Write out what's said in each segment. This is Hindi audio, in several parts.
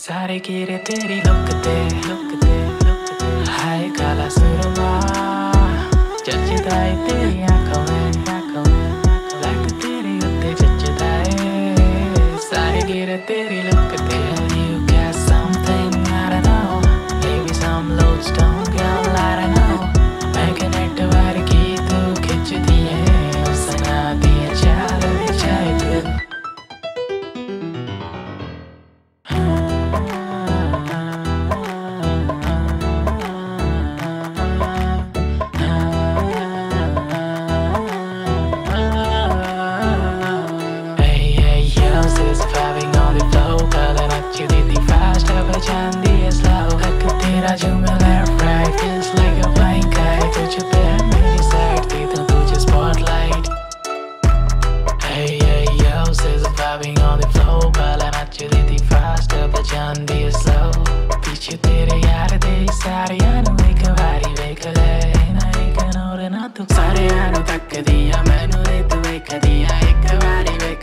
सारे कीड़े तेरी लुक ते लुक ते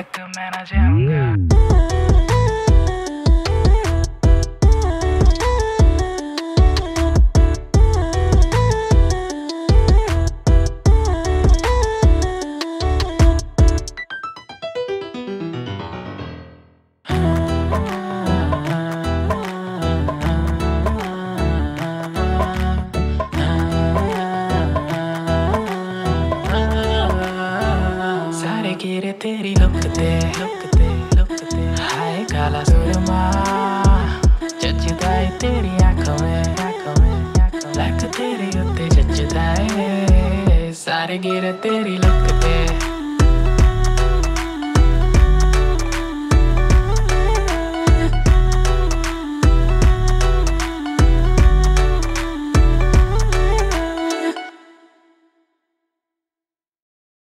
I tu mera jam ga. तेरी लपकते लपकते लपकते हाय काला सुरमा जचदा है तेरी आँखों में आँखों में लाख तेरी उत्ते जचदा है, सारे गिर तेरी लपकते